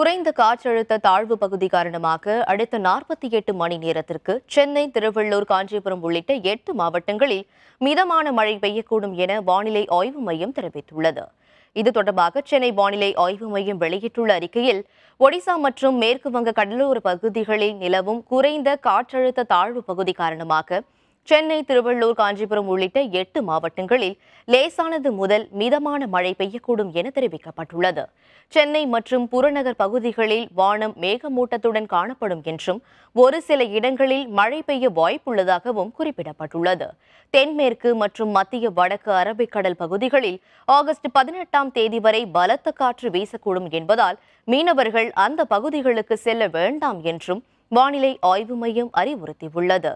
குறைந்த காற்றழுத்த தாழ்வு பகுதி காரணமாக அடுத்த நாற்பத்தி எட்டு மணி நேரத்திற்கு சென்னை திருவள்ளூர் காஞ்சிபுரம் உள்ளிட்ட எட்டு மாவட்டங்களில் மிதமான மழை பெய்யக்கூடும் என வானிலை ஆய்வு மையம் தெரிவித்துள்ளது. இது தொடர்பாக சென்னை வானிலை ஆய்வு மையம் வெளியிட்டுள்ள அறிக்கையில் ஒடிசா மற்றும் மேற்கு வங்க கடலோர பகுதிகளில் நிலவும் குறைந்த காற்றழுத்த தாழ்வு பகுதி காரணமாக சென்னை திருவள்ளூர் காஞ்சிபுரம் உள்ளிட்ட எட்டு மாவட்டங்களில் லேசானது முதல் மிதமான மழை பெய்யக்கூடும் என தெரிவிக்கப்பட்டுள்ளது. சென்னை மற்றும் புறநகர் பகுதிகளில் வானம் மேகமூட்டத்துடன் காணப்படும் என்றும் ஒரு சில இடங்களில் மழை பெய்ய வாய்ப்புள்ளதாகவும் குறிப்பிடப்பட்டுள்ளது. தென்மேற்கு மற்றும் மத்திய வடக்கு அரபிக்கடல் பகுதிகளில் ஆகஸ்ட் பதினெட்டாம் தேதி வரை பலத்த காற்று வீசக்கூடும் என்பதால் மீனவர்கள் அந்த பகுதிகளுக்கு செல்ல வேண்டாம் என்றும் வானிலை ஆய்வு மையம் அறிவுறுத்தியுள்ளது.